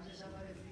arms or somebody